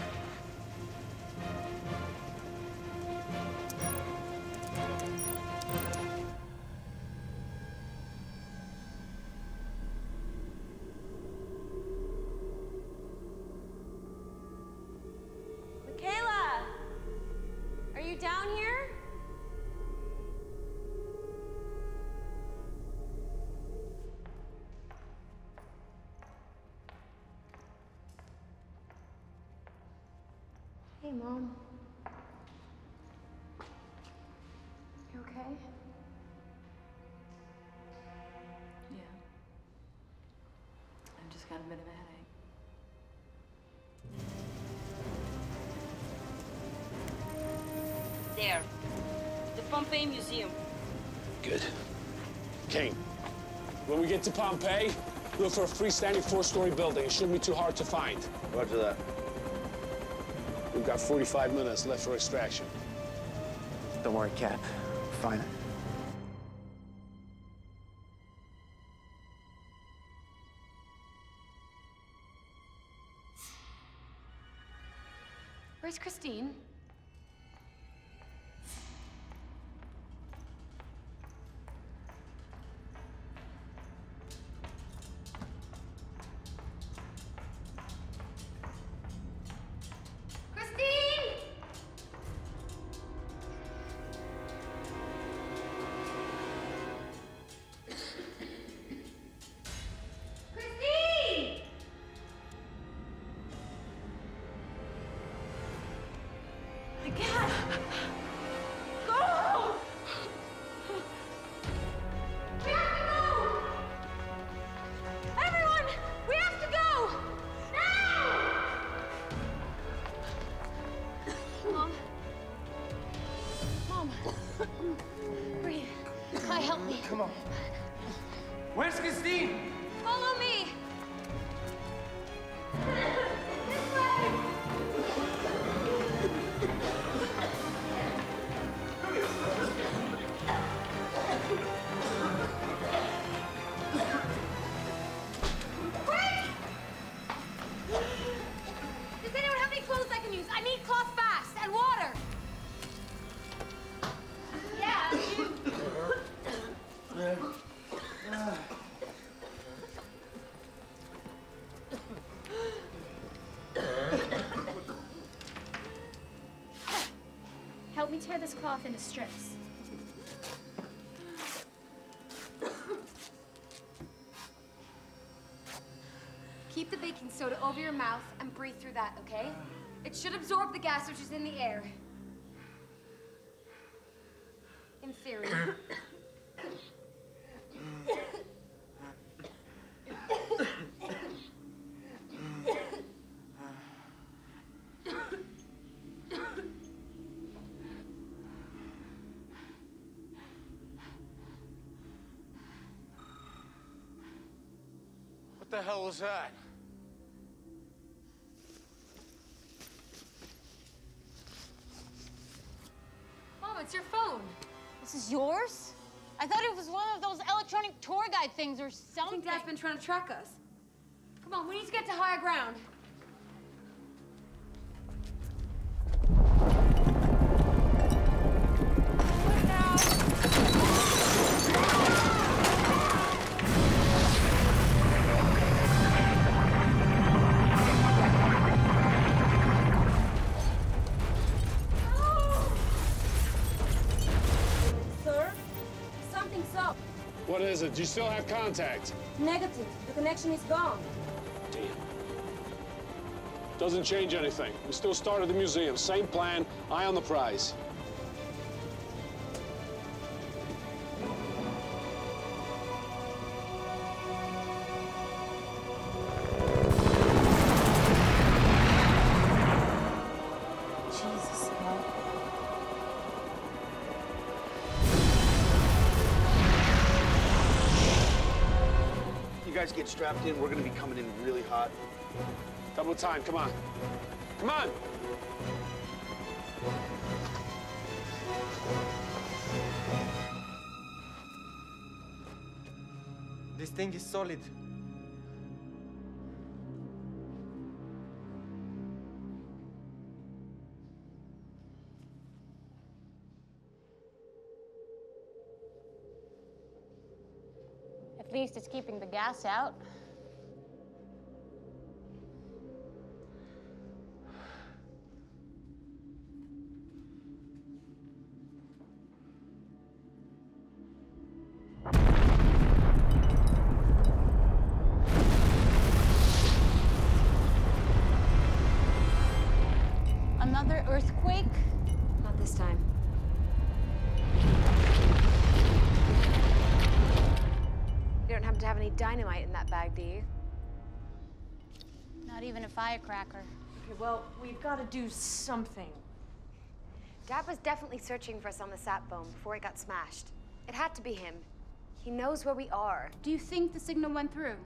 When get to Pompeii, look for a freestanding four-story building. It shouldn't be too hard to find. Roger that. We've got 45 minutes left for extraction. Don't worry, Cap. Fine. Me tear this cloth into strips. Keep the baking soda over your mouth and breathe through that, okay? It should absorb the gas which is in the air. In theory. What the hell was that? Mom, it's your phone. This is yours? I thought it was one of those electronic tour guide things or I something. think Dad's been trying to track us. Come on, we need to get to higher ground. Is it? Do you still have contact? Negative. The connection is gone. Damn. Doesn't change anything. We still start at the museum. Same plan, eye on the prize. Strapped in. We're gonna be coming in really hot. Double time, come on. Come on! This thing is solid. Least it's keeping the gas out. A firecracker. Okay, well, we've got to do something. Dad was definitely searching for us on the sat phone before it got smashed. It had to be him. He knows where we are. Do you think the signal went through?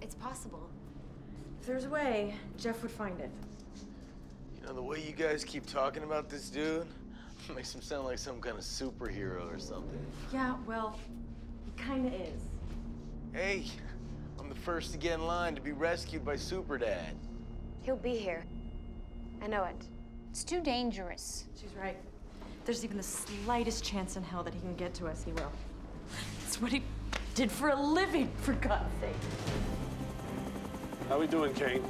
It's possible. If there's a way, Jeff would find it. You know, the way you guys keep talking about this dude makes him sound like some kind of superhero or something. Yeah, well, he kind of is. Hey, I'm the first to get in line to be rescued by Super Dad. He'll be here. I know it. It's too dangerous. She's right. If there's even the slightest chance in hell that he can get to us, he will. It's what he did for a living, for God's sake. How we doing, Kane?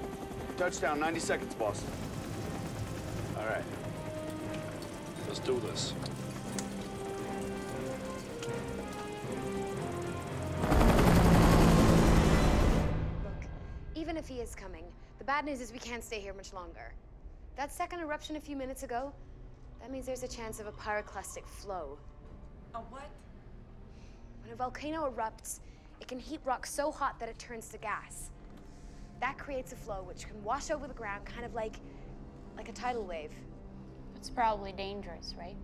Touchdown, 90 seconds, boss. All right. Let's do this. Look, even if he is coming, the bad news is we can't stay here much longer. That second eruption a few minutes ago, That means there's a chance of a pyroclastic flow. A what? When a volcano erupts, it can heat rock so hot that it turns to gas. That creates a flow which can wash over the ground, kind of like, like a tidal wave. It's probably dangerous, right?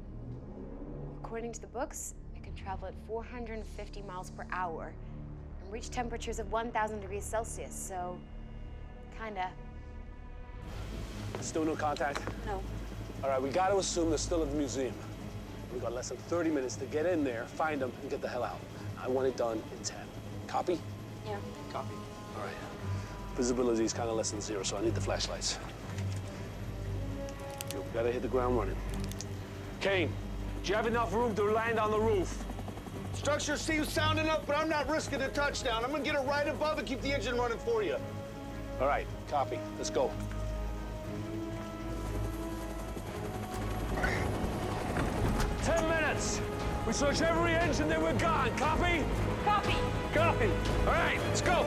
According to the books, it can travel at 450 miles per hour and reach temperatures of 1,000 degrees Celsius, so kinda. Still no contact? No. All right, we got to assume they're still at the museum. We got less than 30 minutes to get in there, find them, and get the hell out. I want it done in 10. Copy? Yeah. Copy. All right. Visibility is kind of less than zero, so I need the flashlights. Yo, we gotta hit the ground running. Kane, do you have enough room to land on the roof? Structure seems sound enough, but I'm not risking a touchdown. I'm gonna get it right above and keep the engine running for you. All right, copy. Let's go. Ten minutes. We search every engine, then we're gone. Copy? Copy. Copy. All right, let's go.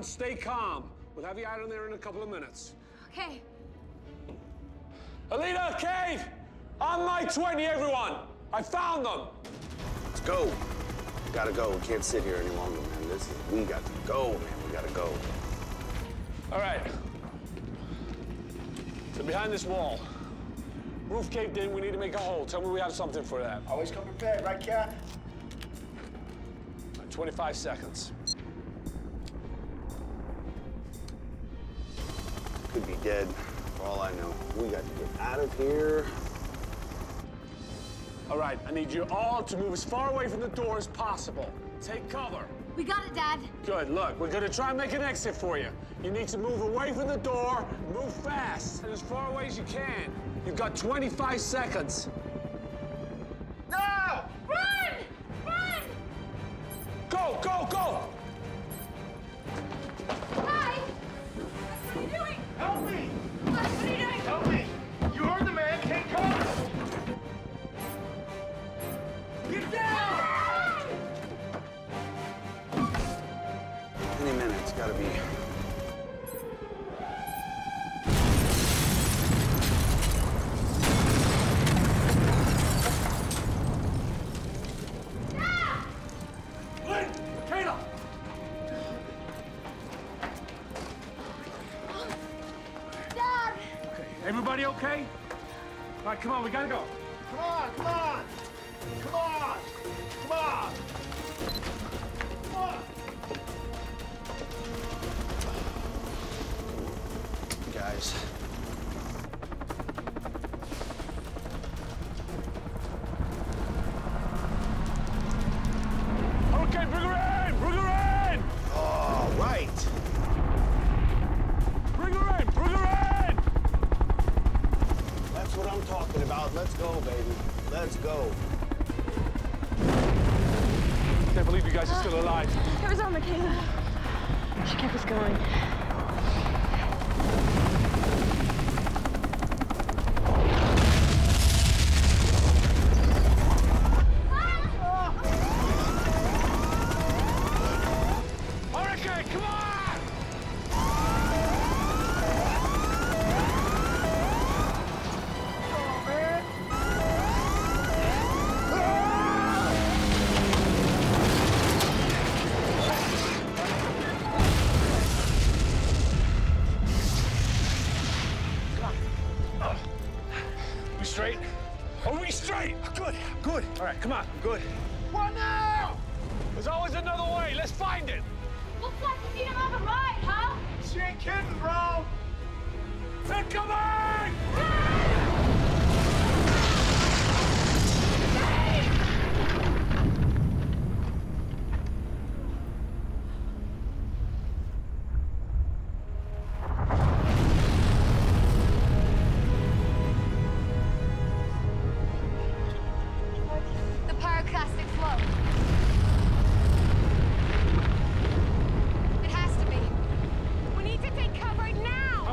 All right, everyone stay calm. We'll have you out of there in a couple of minutes. Okay. Alita, Kate! On my 20, everyone! I found them! Let's go. Gotta go. We can't sit here any longer, man. This is, we got to go, man. We gotta go. All right. So behind this wall. Roof caved in, we need to make a hole. Tell me we have something for that. Always come prepared, right, Cap? 25 seconds. Could be dead, for all I know. We got to get out of here. All right, I need you all to move as far away from the door as possible. Take cover. We got it, Dad. Good, look, we're gonna try and make an exit for you. You need to move away from the door, move fast, and as far away as you can. You've got 25 seconds. No! Run! Run! Go, go, go!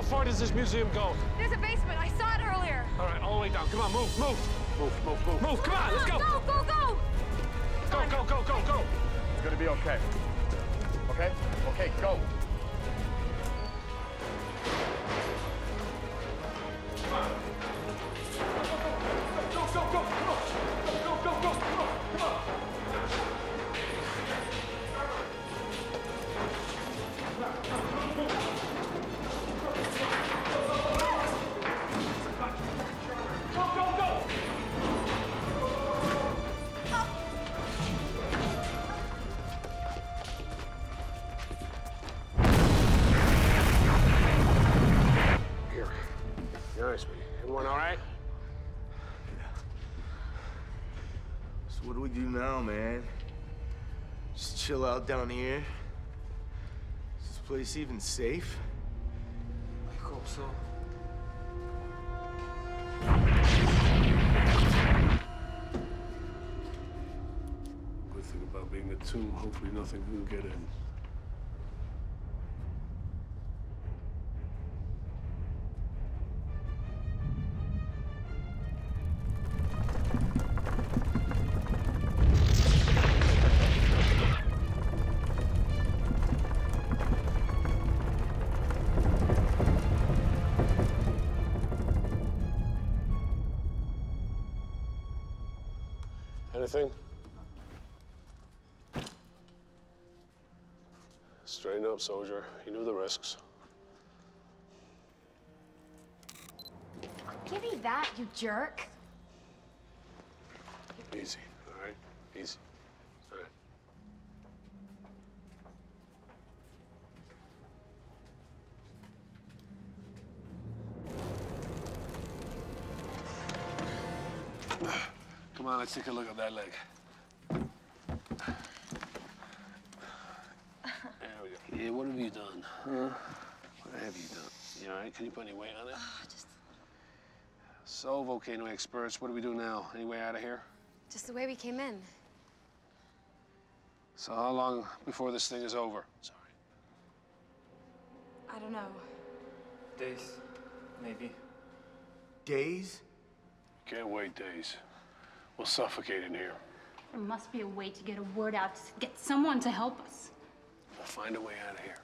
Far does this museum go? There's a basement. I saw it earlier. All right, all the way down. Come on, move, move. Move, move, move. Move, come on, let's go. Go, go, go. Go, go, go, go, go. It's gonna be okay. Okay? Okay, go. Go, Just down here? Is this place even safe? I hope so. Good thing about being a tomb, hopefully nothing can get in. Anything? Straighten up, soldier. You knew the risks. Give me that, you jerk. Easy, all right? Easy. Come on, let's take a look at that leg. There we go. Yeah, what have you done? Huh? What have you done? You all right? Can you put any weight on it? Ah, just, So, volcano experts, what do we do now? Any way out of here? Just the way we came in. So how long before this thing is over? Sorry. I don't know. Days, maybe. Days? Can't wait days. We'll suffocate in here. There must be a way to get a word out, to get someone to help us. We'll find a way out of here.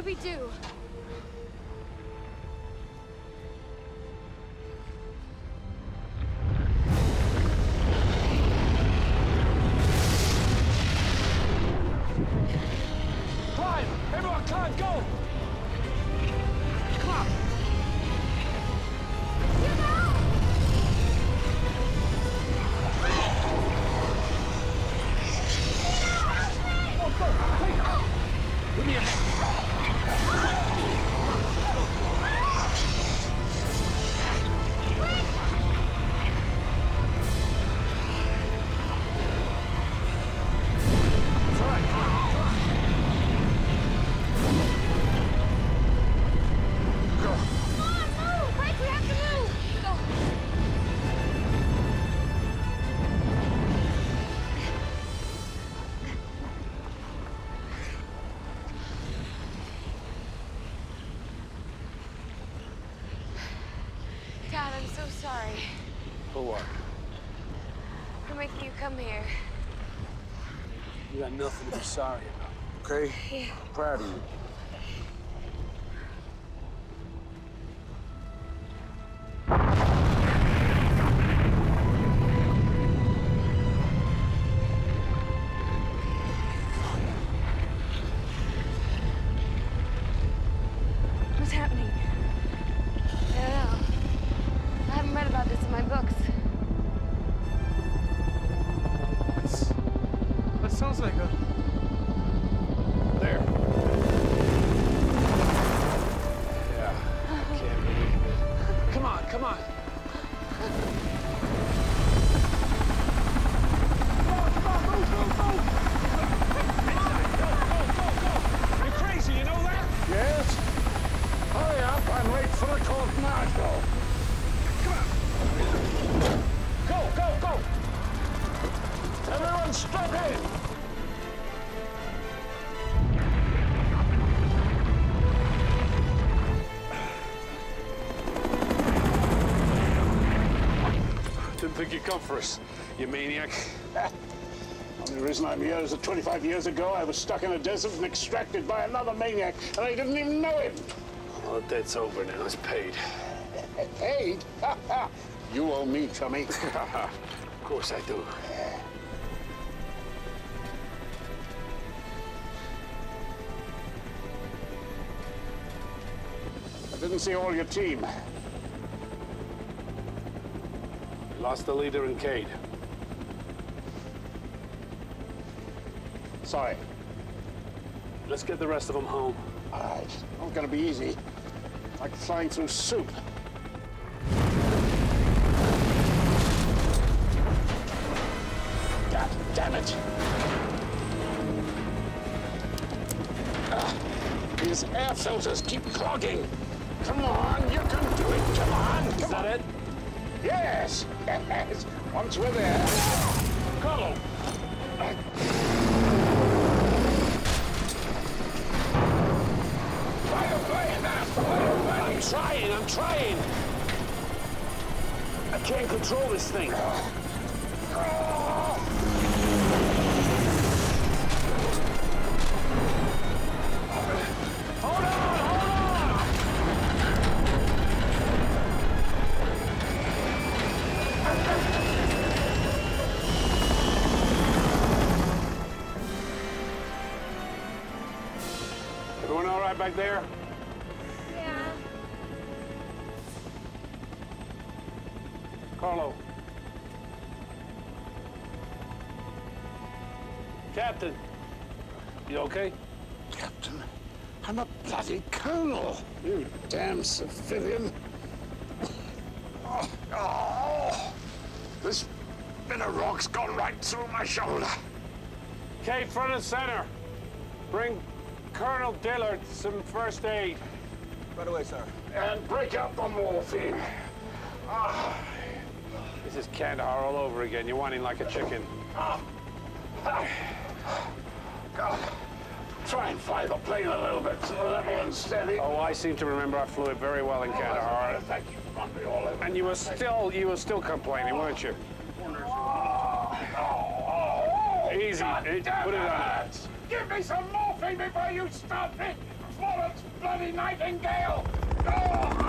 Do we do? Sorry For what? for making you come here. You got nothing to be sorry about, okay? Yeah. I'm proud of you. That sounds like come for us, you maniac. Only reason I'm here is that 25 years ago I was stuck in a desert and extracted by another maniac, and I didn't even know him. Well, that's over now. It's paid. Paid? you owe me, chummy. of course I do. I didn't see all your team. Lost the leader in Cade. Sorry. Let's get the rest of them home. All right. Not gonna be easy. Like flying through soup. God damn it! Ah, these air filters keep clogging. Come on, you can do it. Come on. Come Is that on. it? Yes. Yes. Once we're there. Carlo. Are you playing? I'm trying, I'm trying. I can't control this thing. Damn civilian. Oh, oh. This bit of rock's gone right through my shoulder. Okay, front and center. Bring Colonel Dillard some first aid. Right away, sir. And break up the morphine. Ah. This is Kandahar all over again. You're whining like a chicken. Ah. Ah. God. Try and fly the plane a little bit level and steady. Oh, I seem to remember I flew it very well in Kandahar. Thank you. All over. And you were still, you were still complaining, weren't you? Oh, oh, oh. Easy. It- eh, put it on. Give me some morphine before you stop me. Bullets. bloody nightingale! Go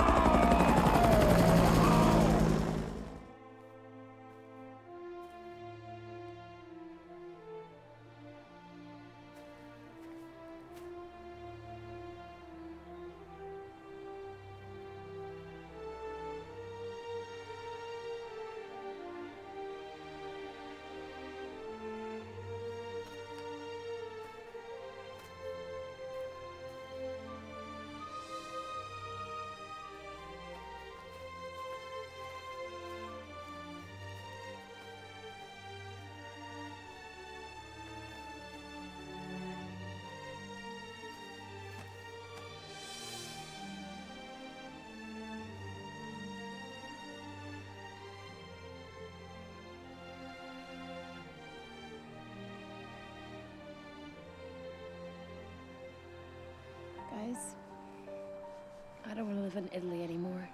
live in Italy anymore.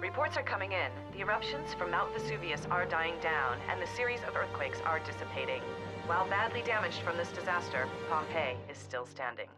Reports are coming in. The eruptions from Mount Vesuvius are dying down, and the series of earthquakes are dissipating. While badly damaged from this disaster, Pompeii is still standing.